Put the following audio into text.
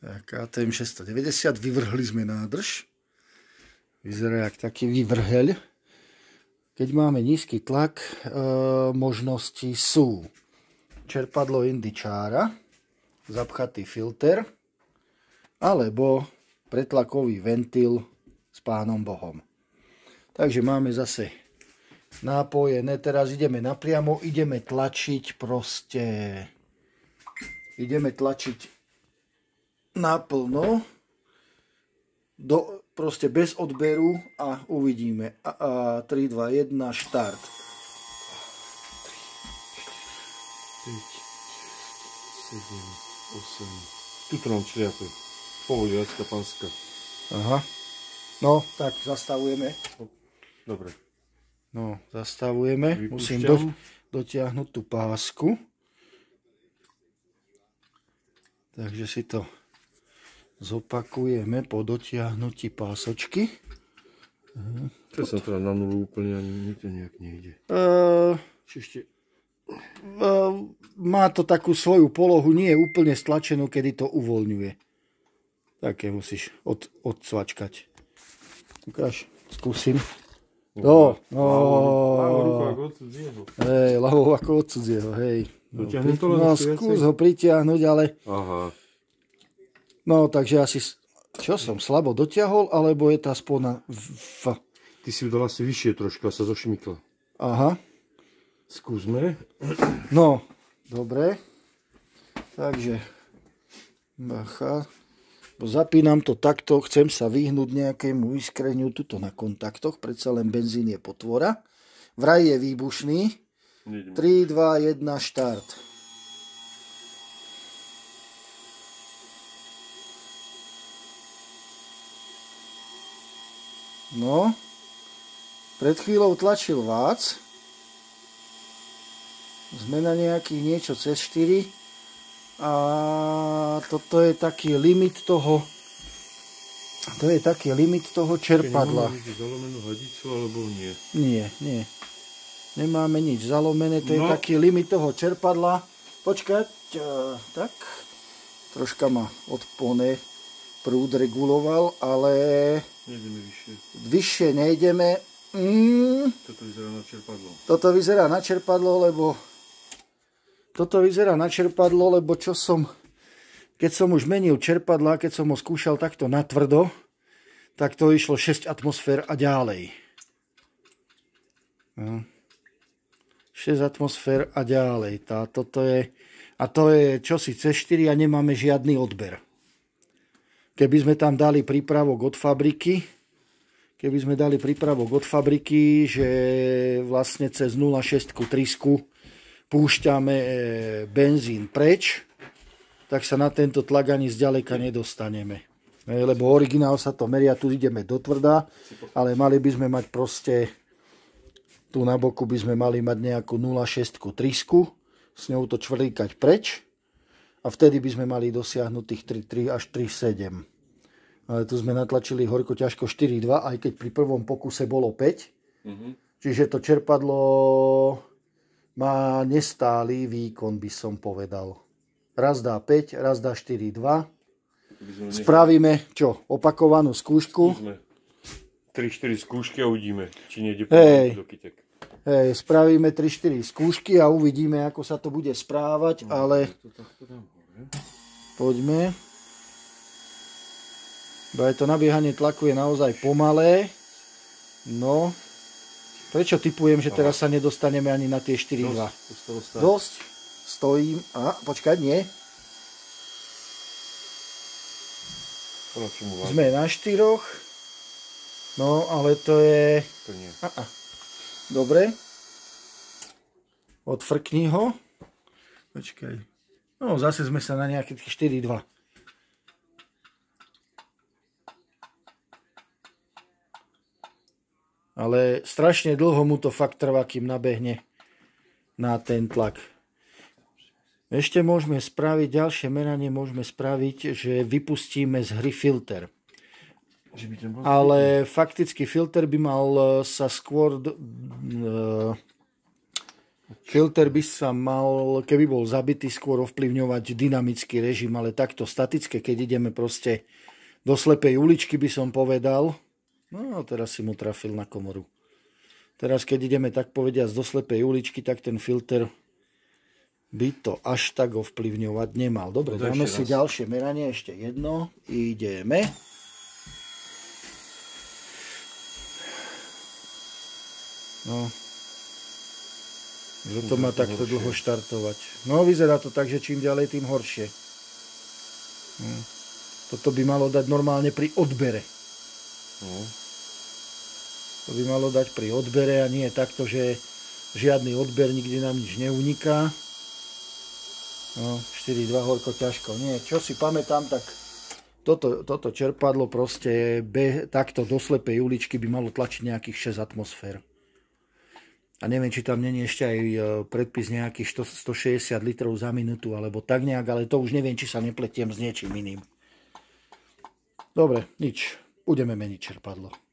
KTM 690, vyvrhli sme nádrž. Vyzerá jak taký vyvrheľ. Keď máme nízky tlak, e, možnosti sú čerpadlo indičára, zapchatý filter, alebo pretlakový ventil s pánom Bohom. Takže máme zase nápoje. Ne, teraz ideme napriamo, ideme tlačiť proste... Ideme tlačiť naplno, do, proste bez odberu a uvidíme. A, a 3, 2, 1, štart. 5, 6, 7, 8. Tuto nám čliape. Povodiacka pánska. Aha. No, tak zastavujeme. Dobre. No, zastavujeme. Vypúšťam. Musím do, dotiahnuť tú pásku. Takže si to zopakujeme po dotiahnutí pásočky. Čo som teda na nulu úplne ani mi to nejak nejde. Uh, Či ešte... uh, má to takú svoju polohu, nie je úplne stlačenú, kedy to uvoľňuje. Také musíš od, odsvačkať. Ukáž, skúsim. No, no, Ľavou rukou ako od cudzieho. hej, ľavou ako od cudzieho, hej. No, to pri- no skús ho pritiahnuť, ale Aha. No, takže asi, čo som, slabo dotiahol, alebo je tá spona v... Ty si ju dal asi vyššie trošku a sa zošmykla. Aha, Skúsme. no, dobre. Takže, bacha. Zapínam to takto, chcem sa vyhnúť nejakému iskreniu tuto na kontaktoch, predsa len benzín je potvora. Vraj je výbušný. Nejdeme. 3, 2, 1, štart. No, pred chvíľou tlačil vác. Sme na nejakých niečo cez 4. A toto je taký limit toho to je taký limit toho čerpadla. Nemáme zalomenú hadicu, alebo nie? Nie, nie. Nemáme nič zalomené, to je No. taký limit toho čerpadla. Počkať, e, tak. Troška ma odpone prúd reguloval, ale Nejdeme vyššie. vyššie nejdeme. Mm, Toto vyzerá na čerpadlo. toto vyzerá na čerpadlo, lebo toto vyzerá na čerpadlo, lebo čo som keď som už menil čerpadla, keď som ho skúšal takto natvrdo, tak to išlo 6 atmosfér a ďalej. No. 6 atmosfér a ďalej. Tá, toto je, a to je čosi C4 a nemáme žiadny odber. Keby sme tam dali prípravok od fabriky, keby sme dali prípravok od fabriky, že vlastne cez 0,6 trysku púšťame e, benzín preč, tak sa na tento tlak ani zďaleka nedostaneme. E, Lebo originál sa to meria, tu ideme do tvrdá, ale mali by sme mať proste, tu na boku by sme mali mať nejakú 0,6 trysku, s ňou to čvrlíkať preč a vtedy by sme mali dosiahnuť tých 3,3 až 3,7. Ale tu sme natlačili horko ťažko 4,2, aj keď pri prvom pokuse bolo 5. Mhm. Čiže to čerpadlo má nestály výkon, by som povedal. Raz dá 5, raz dá 4, 2. By sme nech- Spravíme, čo, opakovanú skúšku. Skúsme 3-4 skúšky a uvidíme, či nejde Hej. do kytek. Spravíme 3-4 skúšky a uvidíme, ako sa to bude správať, ale dám hore. poďme. Aj to nabiehanie tlaku je naozaj pomalé. No, prečo typujem, že teraz sa nedostaneme ani na tie 4-2? Dosť. Stojím. A, počkať, nie. Sme na štyroch. No, ale to je... To nie. A, a. Dobre. Odfrkni ho. Počkaj. No, zase sme sa na nejakých 4-2. Ale strašne dlho mu to fakt trvá, kým nabehne na ten tlak. Ešte môžeme spraviť, ďalšie meranie môžeme spraviť, že vypustíme z hry filter. Že by ten bol Ale fakticky filter by mal e, sa skôr... e, Filter by sa mal, keby bol zabitý, skôr ovplyvňovať dynamický režim, ale takto statické, keď ideme proste do slepej uličky, by som povedal. No, teraz si mu trafil na komoru. Teraz, keď ideme tak povediať do slepej uličky, tak ten filter by to až tak ovplyvňovať nemal. Dobre, dáme si raz. ďalšie meranie, ešte jedno. Ideme. No. Že to má takto horšie. dlho štartovať. No, vyzerá to tak, že čím ďalej, tým horšie. Hm. Toto by malo dať normálne pri odbere. No. To by malo dať pri odbere a nie takto, že žiadny odber, nikdy nám nič neuniká. No, 4-2 horko ťažko. Nie, čo si pamätám, tak toto, toto čerpadlo proste be, takto do slepej uličky by malo tlačiť nejakých 6 atmosfér. A neviem, či tam není ešte aj e, predpis nejakých 160 litrov za minútu, alebo tak nejak, ale to už neviem, či sa nepletiem s niečím iným. Dobre, nič. Budeme meniť čerpadlo.